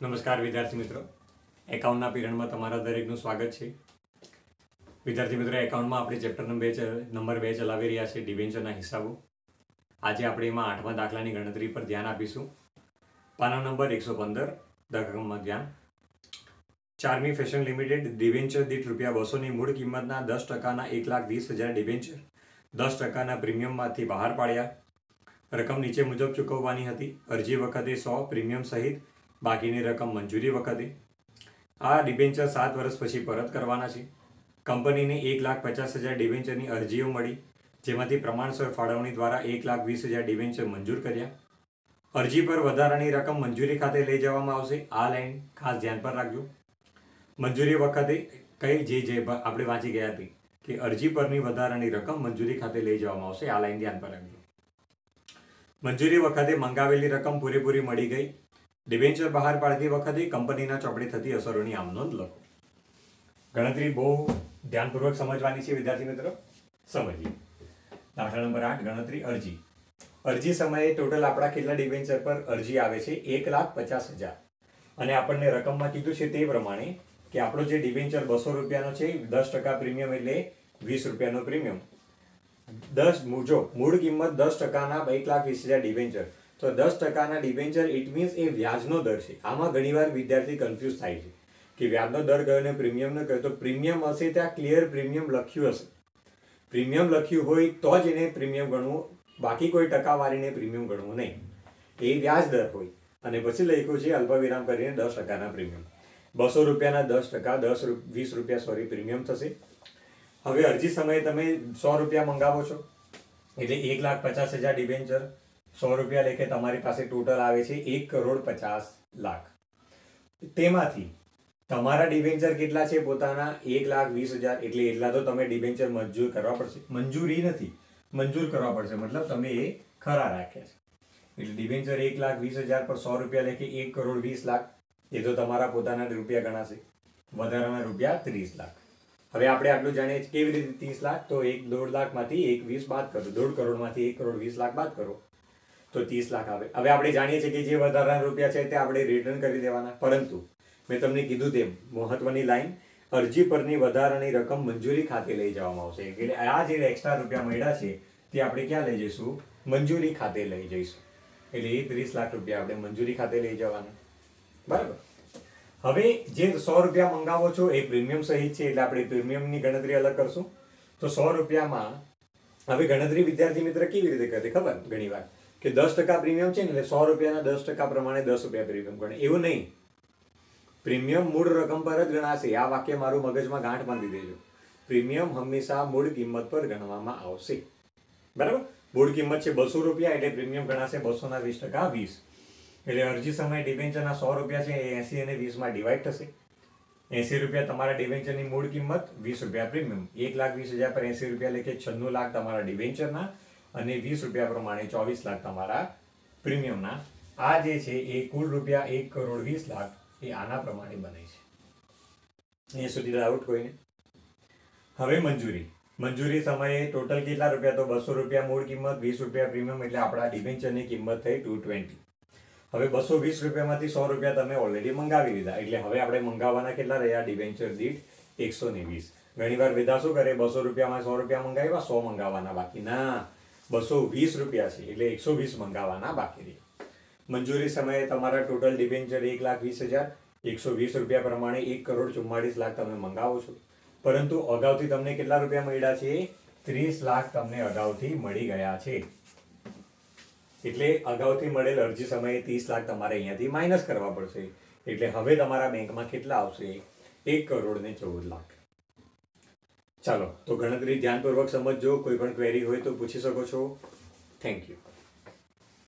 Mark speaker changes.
Speaker 1: નમસ્કાર વિદ્યાર્થી મિત્રો. એકાઉન્ટના પીરિયડમાં તમારા દરેકનું સ્વાગત છે. વિદ્યાર્થી મિત્રો, એકાઉન્ટમાં આપણે ચેપ્ટર નંબર બે નંબર બે ચલાવી રહ્યા છે ડિવેન્ચરના હિસાબો. આજે આપણે એમાં આઠમા દાખલાની ગણતરી પર ધ્યાન આપીશું. પાના નંબર એકસો પંદર દરકમમાં ધ્યાન. ચારમી ફેશન લિમિટેડ ડિવેન્ચર દીઠ રૂપિયા બસોની મૂળ કિંમતના દસ ટકાના એક લાખ વીસ હજાર ડિવેન્ચર દસ ટકાના પ્રીમિયમમાંથી બહાર પાડ્યા. રકમ નીચે મુજબ ચૂકવવાની હતી. અરજી વખતે સો પ્રીમિયમ સહિત બાકીની રકમ મંજૂરી વખતે. આ ડિબેન્ચર સાત વર્ષ પછી પરત કરવાના છે. કંપનીને એક લાખ પચાસ હજાર ડિબેન્ચરની અરજીઓ મળી, જેમાંથી પ્રમાણસર ફાળવણી દ્વારા એક લાખ વીસ હજાર ડિબેન્ચર મંજૂર કર્યા. અરજી પર વધારાની રકમ મંજૂરી ખાતે લઈ જવામાં આવશે. આ લાઇન ખાસ ધ્યાન પર રાખજો. મંજૂરી વખતે કઈ જે જે આપણે વાંચી ગયા હતી કે અરજી પરની વધારાની રકમ મંજૂરી ખાતે લઈ જવામાં આવશે. આ લાઇન ધ્યાન પર રાખજો. મંજૂરી વખતે મંગાવેલી રકમ પૂરેપૂરી મળી ગઈ. ડિબેન્ચર બહાર પાડતી વખતે કંપનીના ચોપડે થતી અસરોની આમ નોંધ લખો. ગણતરી બહુ ધ્યાનપૂર્વક સમજવાની છે, વિદ્યાર્થી મિત્રો. સમજીએ. દાખલા નંબર આઠ, ગણતરી અરજી. અરજી સમયે ટોટલ આપણા કેટલા ડિબેન્ચર પર અરજી આવે છે? એક લાખ પચાસ હજાર. અને આપણને રકમમાં કીધું છે તે પ્રમાણે કે આપણો જે ડિબેન્ચર બસો રૂપિયાનો છે, દસ ટકા પ્રીમિયમ એટલે વીસ રૂપિયાનો પ્રીમિયમ. દસ જો મૂળ કિંમત દસ ટકાના એક લાખ વીસ હજાર ડિબેન્ચર તો દસ ટકાના ડિબેન્ચર ઇટ મીન્સ એ વ્યાજનો દર છે. આમાં ઘણીવાર વિદ્યાર્થી કન્ફ્યુઝ થાય છે કે વ્યાજનો દર ગયો ને પ્રીમિયમનો ગયો, તો પ્રીમિયમ હશે ત્યાં ક્લિયર પ્રીમિયમ લખ્યું હશે. પ્રીમિયમ લખ્યું હોય તો જ એને પ્રીમિયમ ગણવું, બાકી કોઈ ટકાવારીને પ્રીમિયમ ગણવું નહીં. એ વ્યાજ દર હોય. અને પછી લખ્યું છે અલ્પવિરામ કરીને દસ ટકાના પ્રીમિયમ બસો રૂપિયાના દસ ટકા, દસ વીસ રૂપિયા સોરી પ્રીમિયમ થશે. હવે અરજી સમયે તમે સો રૂપિયા મંગાવો છો. એટલે એક લાખ પચાસ હજાર ડિબેન્ચર સો રૂપિયા લેખે તમારી પાસે ટોટલ આવે છે એક કરોડ પચાસ લાખ. તેમાંથી તમારા ડિબેન્ચર કેટલા છે પોતાના? એક લાખ વીસ હજાર. એટલે એટલા તો તમે ડિબેન્ચર મંજૂર કરવા પડશે. મંજૂરી નથી. મંજૂર કરવા પડશે. મતલબ તમે એ ખરા રાખ્યા છે. એટલે ડિબેન્ચર એક લાખ વીસ હજાર પર સો રૂપિયા લેખે એક કરોડ વીસ લાખ. એ તો તમારા પોતાના રૂપિયા ગણાશે. વધારાના રૂપિયા ત્રીસ લાખ. હવે આપણે આટલું જાણીએ કેવી રીતે ત્રીસ લાખ? તો એક દોઢ લાખમાંથી એક વીસ બાદ કરો. દોઢ કરોડમાંથી એક કરોડ વીસ લાખ બાદ કરો. તો ત્રીસ લાખ આવે. હવે આપણે જાણીએ છીએ કે જે વધારાના રૂપિયા છે તે આપણે રિટર્ન કરી દેવાના. પરંતુ મેં તમને કીધું તેમ, મહત્વની લાઈન અરજી પરની વધારાની રકમ મંજૂરી ખાતે લઈ જવામાં આવશે. એટલે આ જે એક્સ્ટ્રા રૂપિયા મળ્યા છે, તે આપણે ક્યાં લઈ જઈશું? મંજૂરી ખાતે લઈ જઈશું. એટલે એ ત્રીસ લાખ રૂપિયા આપણે મંજૂરી ખાતે લઈ જવાના. બરાબર? હવે જે સો રૂપિયા મંગાવો છો, એ પ્રીમિયમ સહિત છે, એટલે આપણે પ્રીમિયમની ગણતરી અલગ કરશું. તો સો રૂપિયામાં, હવે ગણતરી વિદ્યાર્થી મિત્ર કેવી રીતે કરે ખબર? ઘણી વાર કે દસ ટકા પ્રીમિયમ છે ને, એટલે સો રૂપિયાના દસ ટકા પ્રમાણે દસ રૂપિયા પ્રીમિયમ ગણે. એવું નહીં. પ્રીમિયમ મૂળ રકમ પર જ ગણાશે. આ વાક્ય મારું મગજમાં ગાંઠ બાંધી દેજો. પ્રીમિયમ હંમેશા મૂળ કિંમત પર ગણવામાં આવશે. બરાબર? મૂળ કિંમત છે બસો રૂપિયા, એટલે પ્રીમિયમ ગણાશે બસો ના વીસ ટકા વીસ. એટલે અરજી સમયે ડિબેન્ચરના સો રૂપિયા છે, એ એસી અને વીસમાં ડિવાઈડ થશે. એસી રૂપિયા તમારા ડિવેન્ચરની મૂળ કિંમત, વીસ રૂપિયા પ્રીમિયમ. એક લાખ વીસ હજાર પર એસી રૂપિયા લેખે છન્નું લાખ તમારા ડિબેન્ચરના અને વીસ રૂપિયા પ્રમાણે ચોવીસ લાખ તમારા પ્રીમિયમના. આ જે છે એ કુલ રૂપિયા એક કરોડ વીસ લાખ એ આના પ્રમાણે બને છે. એ સુધી ડાઉટ કોઈને? હવે મંજૂરી. મંજૂરી સમયે ટોટલ કેટલા રૂપિયા? તો બસો રૂપિયા મૂળ કિંમત, વીસ રૂપિયા પ્રીમિયમ, એટલે આપણા ડિબેન્ચરની કિંમત થઈ ટુ ટ્વેન્ટી હવે બસો વીસ રૂપિયામાંથી સો રૂપિયા તમે ઓલરેડી મંગાવી લીધા. એટલે હવે આપણે મંગાવવાના કેટલા રહ્યા? ડિવેન્ચર દીઠ એકસો ને વીસ. ઘણીવાર વિધા શું કરે? બસો રૂપિયામાં સો રૂપિયા મંગાવ્યા, સો મંગાવવાના બાકી. ના. બસો વીસ રૂપિયા છે, એટલે એકસો વીસ મંગાવવાના બાકી રહે. મંજૂરી સમયે તમારા ટોટલ ડિબેન્ચર એક લાખ વીસ હજાર, એકસો વીસ રૂપિયા પ્રમાણે એક કરોડ ચુમ્માળીસ લાખ તમે મંગાવો છો. પરંતુ અગાઉથી તમને કેટલા રૂપિયા મળ્યા છે? ત્રીસ લાખ તમને અગાઉથી મળી ગયા છે. એટલે અગાઉથી મળેલ અરજી સમયે ત્રીસ લાખ તમારે અહીંયાથી માઇનસ કરવા પડશે. એટલે હવે તમારા બેંકમાં કેટલા આવશે? એક કરોડ ને ચૌદ લાખ. ચાલો, તો ગણતરી ધ્યાનપૂર્વક સમજજો. કોઈ પણ ક્વેરી હોય તો પૂછી શકો છો. Thank you